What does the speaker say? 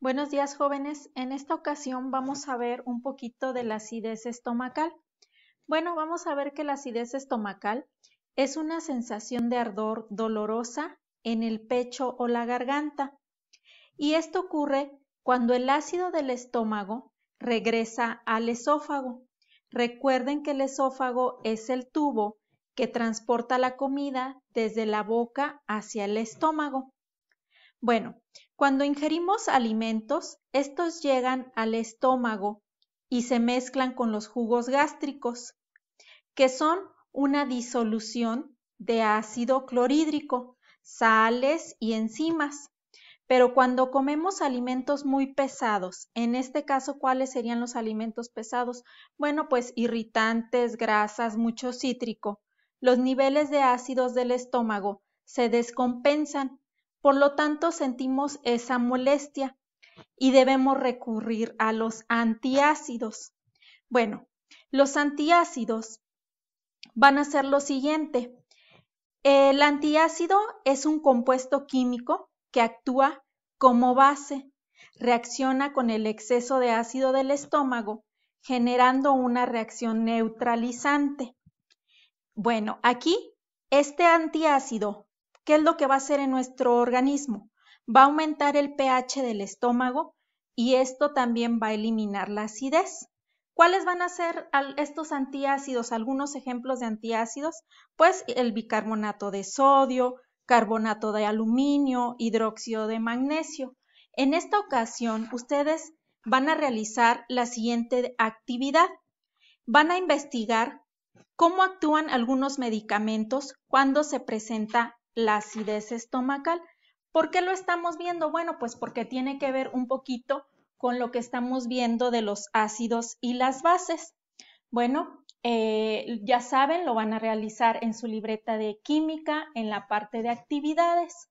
Buenos días jóvenes, en esta ocasión vamos a ver un poquito de la acidez estomacal. Bueno, vamos a ver que la acidez estomacal es una sensación de ardor dolorosa en el pecho o la garganta. Y esto ocurre cuando el ácido del estómago regresa al esófago. Recuerden que el esófago es el tubo que transporta la comida desde la boca hacia el estómago. Bueno, cuando ingerimos alimentos, estos llegan al estómago y se mezclan con los jugos gástricos, que son una disolución de ácido clorhídrico, sales y enzimas. Pero cuando comemos alimentos muy pesados, en este caso, ¿cuáles serían los alimentos pesados? Bueno, pues irritantes, grasas, mucho cítrico. Los niveles de ácidos del estómago se descompensan por lo tanto, sentimos esa molestia y debemos recurrir a los antiácidos. Bueno, los antiácidos van a ser lo siguiente. El antiácido es un compuesto químico que actúa como base, reacciona con el exceso de ácido del estómago, generando una reacción neutralizante. Bueno, aquí este antiácido ¿Qué es lo que va a hacer en nuestro organismo? Va a aumentar el pH del estómago y esto también va a eliminar la acidez. ¿Cuáles van a ser estos antiácidos? Algunos ejemplos de antiácidos, pues el bicarbonato de sodio, carbonato de aluminio, hidróxido de magnesio. En esta ocasión, ustedes van a realizar la siguiente actividad. Van a investigar cómo actúan algunos medicamentos cuando se presenta la acidez estomacal. ¿Por qué lo estamos viendo? Bueno, pues porque tiene que ver un poquito con lo que estamos viendo de los ácidos y las bases. Bueno, eh, ya saben, lo van a realizar en su libreta de química en la parte de actividades.